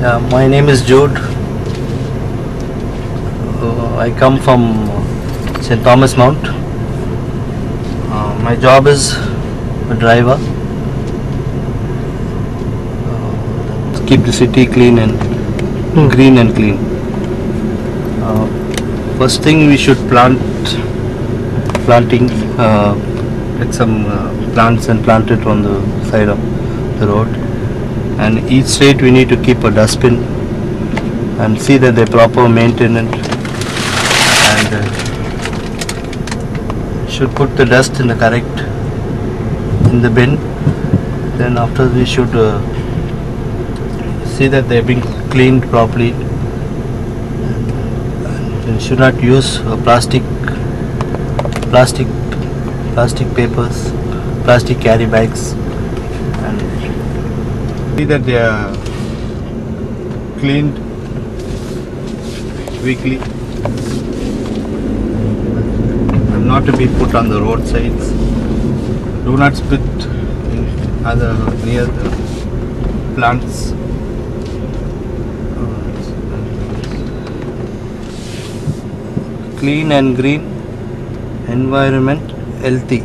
Yeah, my name is Jude. Uh, I come from St. Thomas Mount. Uh, my job is a driver. Uh, keep the city clean and green and clean. Uh, first thing we should plant planting uh, some uh, plants and plant it on the side of the road and each street we need to keep a dustbin and see that they proper maintain it and uh, should put the dust in the correct in the bin. Then after we should uh, see that they're being cleaned properly. And should not use uh, plastic plastic plastic papers plastic carry bags see that they are cleaned weekly. Not to be put on the roadsides. Do not spit other near the plants. Clean and green environment healthy